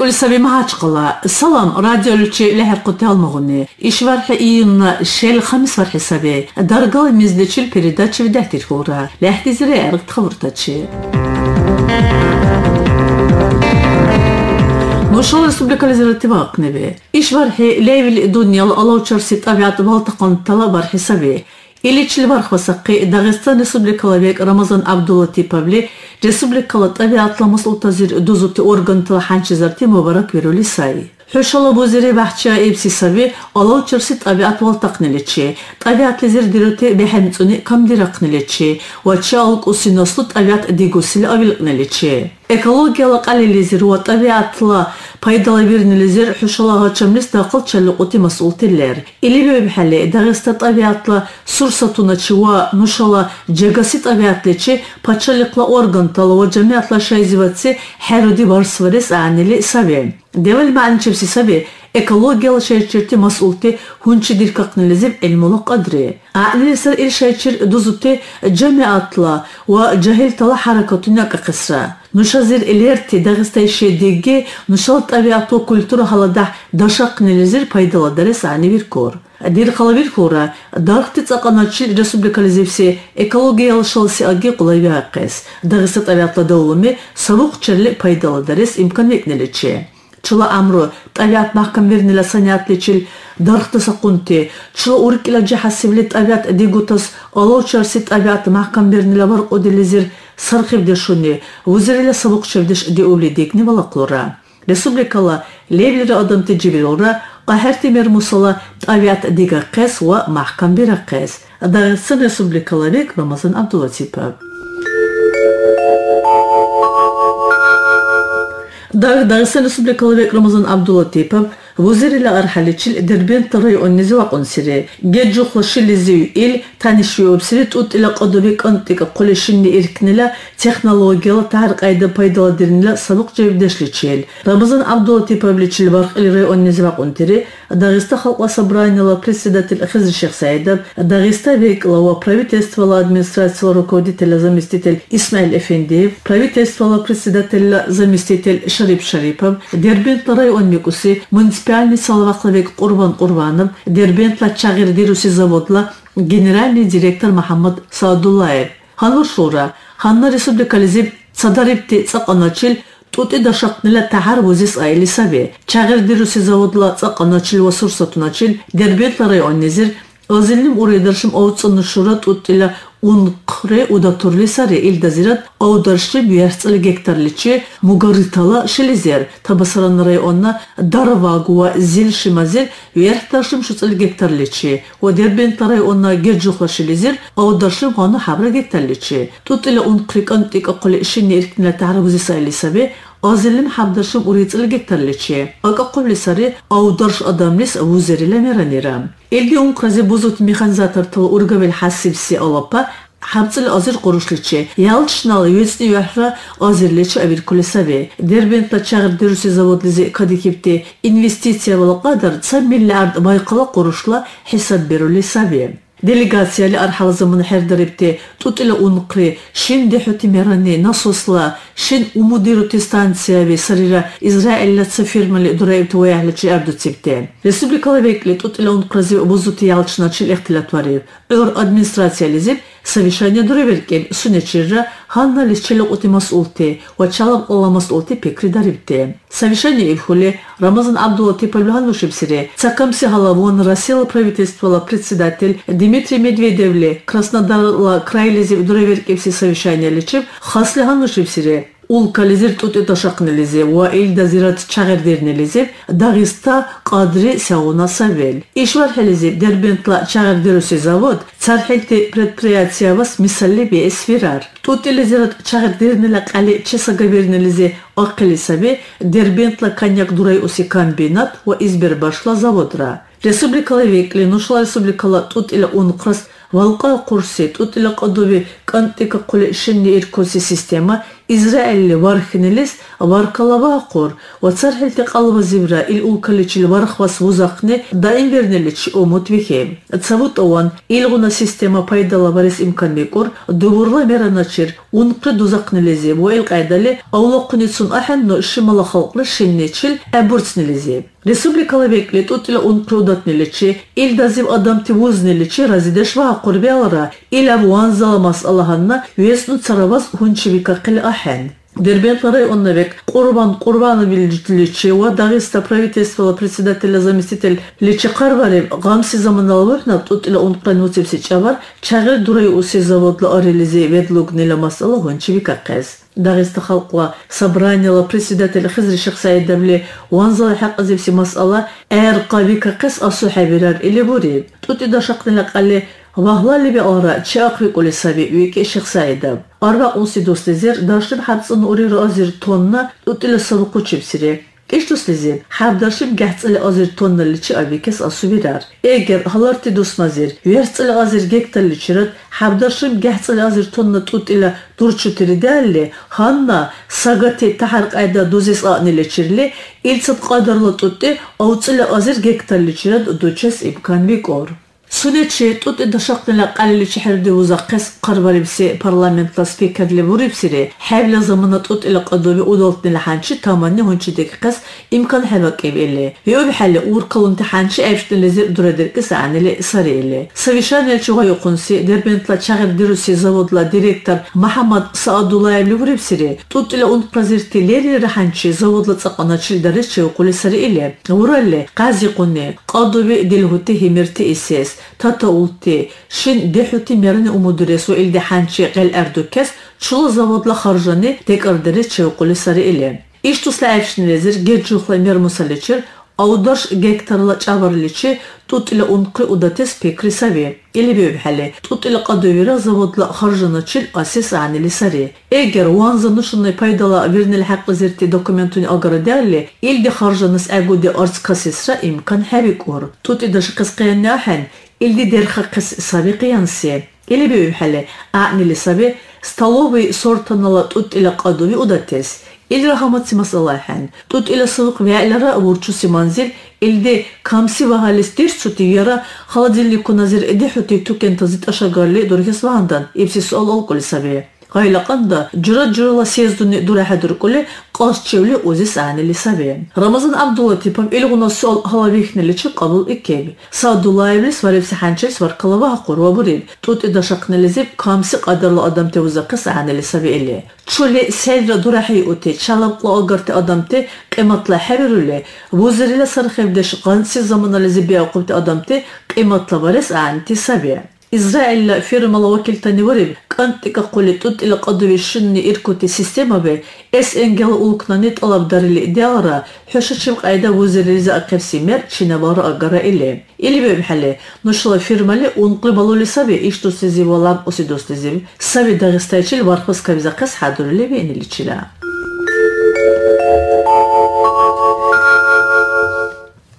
كل سبي ما تقلا صلن راديو لشي لها قتال مغني إيش فرحين شيل خمس فرح سبي درجة مزدشل بريداتش بدأت الكورة لحد زري عرق تخبرتش Uşaq Respublikalar İttifaqı nəbi. İş var ki, Leyvil Dunya Allah uçar sit aviatı baltaqan tala var hesabi. Иличлі Дагестан Дағыстан Республикалабек Рамазан Абдулати Павли Республикала табиатлы мұсылтазир дозуты органтылы ханчызарти мұбарак верули сайы. хӯшоло бузири баҳча эбсисави олов чурси табиат волтақниличи табиатлизир дироти бехемцӀуни камдирахъниличи ва чаул кӀусинослу табиат дигусили авилкъниличи экологияла кьялилизир ва табиатла пайдалабирнилизир хӀушала гъачамлис дахъал чаллукьути масъултилер или бебхӀели дагъиста табиатла сурсатуначи ва нушала джагаси табиатличи пачаликъла органтала ва жамиатла шайзиватси хӀеруди барсварес гӀянили саби دول ما أنشب سبي экологиялы шәйчерте масулте хунчи диркакнелизм элмулы кадри. Аълисыр ил шәйчер дузуте джамиатла ва джахил тала харакатуна кақисра. Нушазир илерти дагыстай шедиги нушал табиату культура халада дашак нелизир пайдала дарес ани виркор. Дир хала виркора дархти цақаначи республикализивси экологиялы шалси аги кулай вяқис. Дагыста табиатла даулуми савуқ черлик пайдала дарес имкан векнеличи чула амру табиат махкамвернила санятличил дархтаса кунти чула уркила джахасивли табиат дигутас алоучарси табиат махкамвернила бар одилизир сархивдешуни вузирила сабукчевдеш диули дикни балаклура республикала левлери адамти джибилора قهرتي مرموصلة طبيعة ديغا قيس ومحكم بيرا قيس دغسن ريسبليكالاريك رمضان عبد اللطيف Дагыстан Республикалык Рамазан Абдулатипов وزير أرحلتشل دربين طري أنزي وقنسري جيجو خشلزي إل تانشيو بسريت أوت إلى قدوبيك أنتك قول شني إركنلا تكنولوجيا تعرق أيدا بايدا درنلا سبق جيب دشلتشل رمضان عبد اللطيف بلتشل Дагыста халкы собраниела председатель Хизри Шехсайдов, Дагыста веклова правительствола администрациялы руководителя заместитель Исмаил Эфендиев, правительствола председателя заместитель Шарип Шарипов, Дербент район мекуси муниципальный салаваклы Урбан Урванов, Дербент лачагыр дируси заводла генеральный директор Махаммад Саадулаев. Ханлы шура, Ханна республикализм Садарипти Сақаначил тӀутӀида шахънилата хӀярбузис айли саби чягъирдируси заводла цӀакьаначил ва сурсатуначил дербентла районнизир ოზილიმ ურედარშიმ ოუწნუშურა ტუტილა унқре удакторлисари илдазират аударши биярцали гектарличи мугаритала шилизер табасаран районна дарвагуа зил шимазир вертаршим шуцали гектарличи ва дербент районна герджухла шилизер аударшим хана хабра гектарличи тутила унқри кантика қоли шини აზელიმ-ჰამდაშიმ ური წილგეთალეჩე აკაყული სარი აუდარშ ადამლის უზერილემერანერა ელდი უმქრაზე ბოზოთ მიხანზათართალ ურგაվել ჰასივსი ალაპა ჰამწილ აზერ ყურუშლიჩე ялчнал вецни вяхра азерлече авиркулесаве дербентта чагыр дөрүсү заводлизи кадикипти инвестиция вала кадар 100 миллиард байкала қурушла хисап берулесаве Делегацияли архала заман хердарибти, тутила ункъи, шин дихӏути мерани, насосла, шин умудирути станцияви сарира Израильлаца фирмали дураибти ваяхӏличи абдуцибти. Республикала векли тутила ункърази бузути ялчначил ихтилат вариб. Ur администрациялизиб совещание дураверкен сунечирра ханна лисчеле ути масулти ва чалаб алла масулти пекри дарибти совещание ивхули рамазан абдулла типальбхан шипсире цакамси халавон расила правительствола председатель Дмитрий Медведевли Краснодарла крайлизи дураверкевси совещание лечив хаслихан шипсире ულკალიზერ ტუტეტა შაყნელიზე ვაილდა ზირათ ჩაღერდერნელიზე дербентла ყადრი завод იშვარჰელიზე დერბენტლა ჩაღერდეროსი ზავოდ ცარჰელტი предприятиявას მისალები ესვირარ ტუტილიზერათ ჩაღერდერნელა ყალი ჩესაგაბერნელიზე ოყილისაბი дербентла коньяк дурай оси комбинат ва избербашла заводра Республикалы векли, нушла республикала тут или он крас, волка тут или кодови, кантика коли система, إزرائيل وارخ نلس وارخ لباقور وتصرح التقال زبرائيل أوكاليش الوارخ وسوزاقني دائم برنلش أموت بخيم تصابت أوان إلغنا سيستما بايدا لبارس إمكان بكور دورلا مراناتشير ونقي دوزاقن لزيب وإلقايدالي أولوقنيتسون أحن نشمال خلقل شنيتشل أبورتسن لزيب Республикала беклет утила он кудатнеличи, ил дазив адамти вузнеличи разидеш ва беалара, ил авуан. ахан. Дербентлары оннавек Курбан Курбанович ва Дагеста правительства председателя заместитель Личи Карвари гамси заманалвахна тут ила он прануцев сичавар чагыр дурай усе заводла арелизе ведлуг нила масала гончиви какез. Дагеста халқва собранияла председатель Хизри Шахсаидамли ванзала хақ азевси масала эр qavi какез асу хабирар или бури. Тут ида шақнила қали Ваҳлали биара чиақви кули саби уики шихсаида. Арва унси достезер даршин хадсын ури разир тонна утила сабукучибсири. Иштуслизир хабдаршим гяцили азир тоннали чи авикес асубирар. Эгер халарти дусмазир верцили азир гектали чират хабдаршим гяцили азир тонна тутила дурчутири далли ханна сагати тахарк айда дузис аънили чирли илцат qadarla tutti avцили азир гектали чират дучес имкан викор. Сүнечи тут дашахтына қалли чехрди узаққис қарбарибси парламентла спикерли бурибсири хевля замана тут ила қадуби удалтнила ханчи таманни хунчи декқис имкан хевакиб илли. Виоби хали уркалунти ханчи эвштнили зир дурадиркис анили сари илли. Савишанилчи гайуқунси Дербентла чағир дируси заводла директор Махамад Саадулаевли бурибсири тут ила унқазирти лерри ханчи заводла цақаначил даричи уқули сари илли. Уралли қазиқуни қадуби дилхути химирти исес. татаулти, шин дехути мерани умудирес ва илди хянчи гъел ардукес, чула заводла харжани декардери чевкули сари или. Ишту слаевшнилезир геджухла мер мусаличир, аударш гектарла чаварличи тут ила ункъи удатес пекри сави. Или бивхали, тут ила кадовира заводла харжаначил асис анили сари. Эгер ванза нушанай пайдала вирнил хакъзирти документуни агара дяли, илди харжанас эгуди арц касисра имкан хавикур. Тут идаш каскаян нахен, Ильдидерха кыз саби кыянсы. Или бе ухале, а нили саби, столовый сортанала тут или кадуви удатес. Или рахаматси масалахан. Тут или сылык вяйлара вурчуси манзил, илди камси вахалис дерсути яра халадилли куназир эдихути тукен тазит ашагарли дургес вандан. Ипсис ол ол кули саби. ყაილაყან და ჯურა-ჯურალა სეზდუნი დურაჰადურკული ყოსჩევლი უზის ანილი სავე რამაზან აბდულათიფამ ილღუნოს сол ჰალავიხნელიჩი ყაბულ იკები садулаевлис варевси ханчес варқалава ақурва бурин тути дашақнелизиб камси қадарлы адамте узақыс анили саве или чули селра дурахи ути чалапла огарти адамте қиматла херирули вузирила сархевдеш қанси заманализи беақубти адамте қиматла варес анти саве Израиль фирмала вакилтани вариб, кантика кули тутила кадви шинни иркути системаби, эс энгела улкнани талабдарили идеара, хюшачим кайда вузириза акевси мер чинавара агара или. Или бимхали, нушла фирмали ункибалули саби иштусизив валам усидусизив, саби дагистайчил вархус кавизакас хадурили биниличила.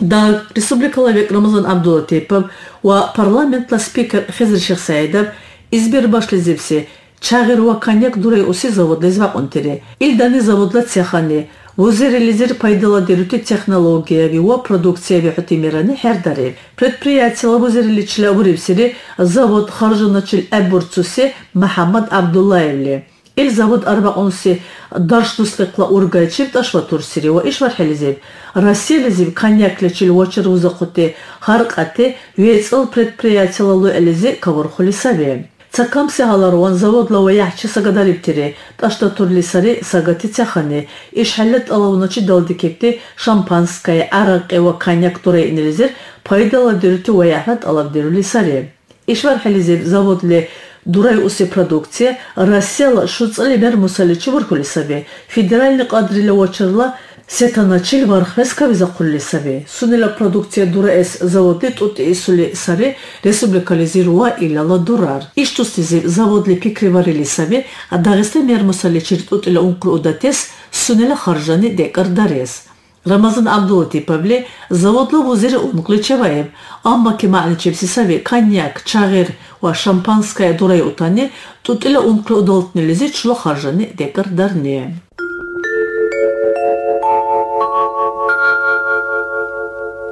да республикала век рамазан абдулла тепов ва парламентла спикер хизр шехсаидов избер башлизивси чағир ва коньяк дурай уси заводлез вақунтири Илданы заводла цехани вузирилизир пайдаладирути технологияви ва продукцияви хутимирани хердари предприятияла вузириличила урибсири завод харжуначил әбурцуси махаммад абдуллаевли. ил завод арбаъунси дарштуслиқла ургайчиб дашва турсири ва иш вархелизиб Россиялизиб коньякличил вачарузақути харқати вецӀал предприятияла луэлизи кавархули саби. Цакамси халаруан заводла ва яхчи сагадарибтири, ташта турли сари сагати цехани, иш халлат алавначи далдикекти шампанская, арақи ва коньяк турай инилизир, пайдала дирути ва яхнат алавдирули сари. Иш вархелизиб заводли дурай уси продукция Россияла шуцали бер мусаличи вархулисаби. Федеральный кадрила вачарла сетаначил вархвеска визақуллисаби. Сунила продукция дура эс заводи тут исули сари республикализируа илала дурар. Иштустизи заводли пикриварилисаби, а Дагестан мер мусаличи тут ила ункру удатес сунила харжани декар дарес. Рамазан Абдулатиповли заводлы вузири унклы чаваев, амма ки маъличевси сави коньяк, чагыр, ва шампанское дурай утане тутыла унклы удолтны лизи чулы харжаны декар дарне.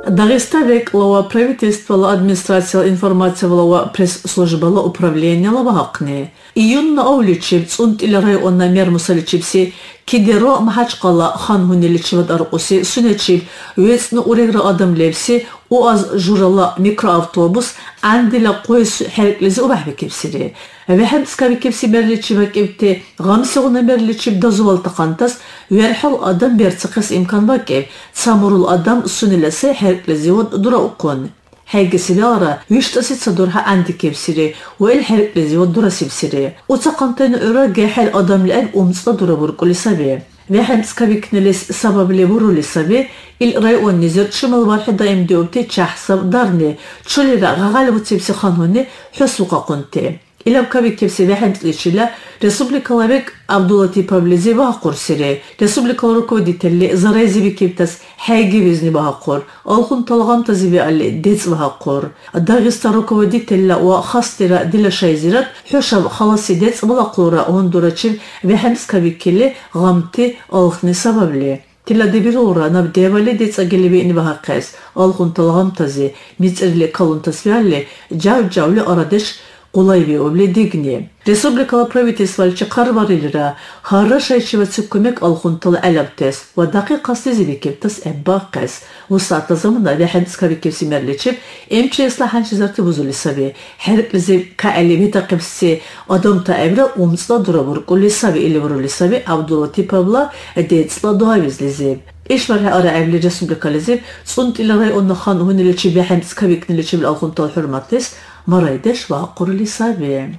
Дагыста век правительство правительствала администрация информация лава пресс-службала управление лава хакне. Июнна овличив цунт или районна мер мусаличивси кидеро махачкала хан хуниличивад аркуси сунечив вецну урегра адамлевси uaz jurala mikroavtobus عندنا قوس حرق لزقبح بكبسري بحب سكا بكبسي برلتشي بكبتي غمسي غنى برلتشي بدزوال تقنتس ويرحل أدم بيرتقص إمكان بكب تسامر الأدم سنلسي حرق لزيود درا أقون حاجة سدارة يشتسي تصدرها عندي كبسري والحرق لزيود درا سبسري وتقنتين أراجع حال أدم لأب ومصدر بركل سبيل вехэмцка викнелес сабабли бурули саби ил районнизир чумал бархида имдиубти чахсаб дарни чулира гагальбуцибси хануни хусука кунти İlham кепсе вехентли шила республикаларык Абдулатип Аблизи бахкур сири, республика руководители зарезиби кептас хәйги визни бахкур, алхун талгам тазиби алли дец бахкур. Дагыста руководителя ва хастира дила шайзират хушам халаси дец балакура ондурачив вехемска викили гамти алхни сабабли. Тилла дебир ура наб девали дец агелеби ини бахакес, алхун талгам тази, мицерли калун тасвиалли, джав джавли арадеш Улайби обледигни. Республикала правительство чықарварилра харра шайчиваци көмек алхунтал әләптес ва дақиқасы зибикептес әббақес. Усата заманда вәхәдис кавикев симерличеп, МЧСла ханчизарти бузулисаби. Хәрклизи ка әлеби тақипси адам та әбре умсла дурабур кулисаби или вурулисаби Абдулла Типавла эдецла дуавизлизиб. ايش مرة أرى عملي رسم لكاليزيب صنت إلى رأي أن خان هون اللي تشبه حمس كبيك اللي تشبه الأخون حرمتس مريدش وأقر لي سابع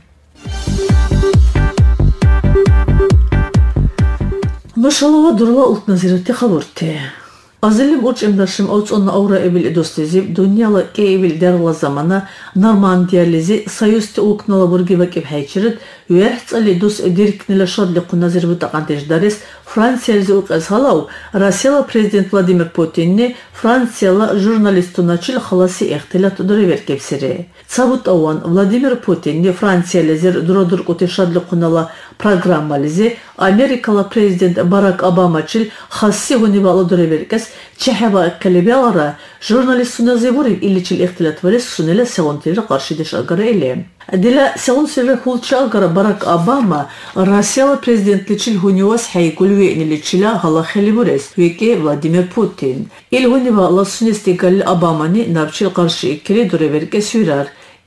ما شاء الله ودروا قلت نزيرتي خبرتي Азилим уч имдашим оц онна аура эбил идостези дуньяла ке эбил дерла замана Нормандиялизи союзти улкнала бургива кеп хайчирит юяхцали дус эдиркнила шодли куназир бутақантеш дарес Франциялизи уқаз халау Россияла президент Владимир Путинни Францияла журналисту начил халаси ихтилат дуревер кепсири. Цабут ауан Владимир Путинни Франциялизир дуродур кути шадли кунала программализи Америкала президент Барак Обамачил хасси гунибала дуревер кес чехева калибиара журналист суназебури иличил ихтилат варис сунила сегонтири қаршидеш агара или. Дила сегон сирре хулча агара Барак Обама Россияла президент личил хунивас хайкулви ниличила хала хелибурес веке Владимир Путин. Ил хуниба ласунисти гал Обамани навчил қарши иккили дуревер кес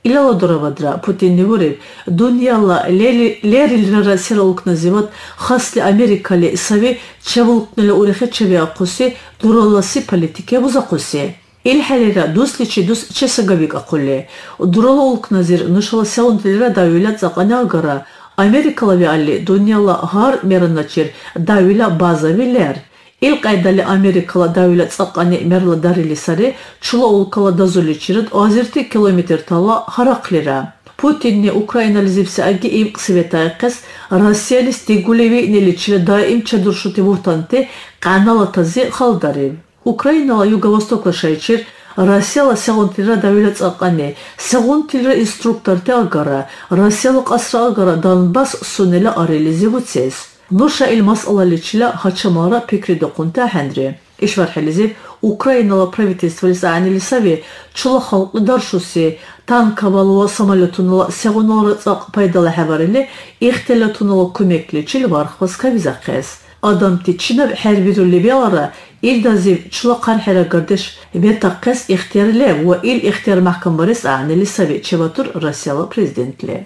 юрар. Илала доравадра Путин не ворев, дуньяла лерилрара сералук називат хасли Америкали сави чавулкнеле урехе чави акуси дураласи политике бузакуси. Илхалира дусличи дус чесагавик акуле. Дурала улк назир нушала саунтилера давилят заканя агара. Америкалави али дуньяла хар мераначир давила базавилер. Илкайдали Америкала давила цақани мерла дарили сари чула улкала дазуличирид азирти километр тала хараклира. Путинни Украина лизивси аги им қсиветайқес Россиялис дигулеви неличили даим чадуршути вухтанти қанала тази халдари. Украинала юго-востокла шайчир Россияла сегунтира давила цақани, сегунтира инструкторти агара, Россияла қасра агара Донбас сунила арелизи вуцес. Nuxa il-mas'ala li ċlaqħa ċamara pikri dokun ta' Henry. Ixvarħ il-liżib, Ukrajina la pravitelstvo li sa'ani li savi ċlaħħa l-darxussi tankaval u samalitunla segunora tsaq paydala havarili ihtelatunla kumekli ċil-varħ vaska vizaqqes. Адам тичинаб хәрбиру либиара ил дазив чула кар хәра гардеш бетаққас ихтиарле ва ил ихтиар махкам барис ани лисави чеватур Россияла президентле.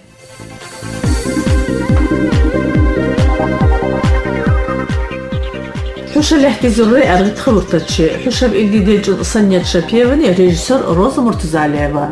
Шәләхте зуры әргіт қылықтачы, хүшәп үлгеде жыл Санят режиссер Роза Мұртызалиева.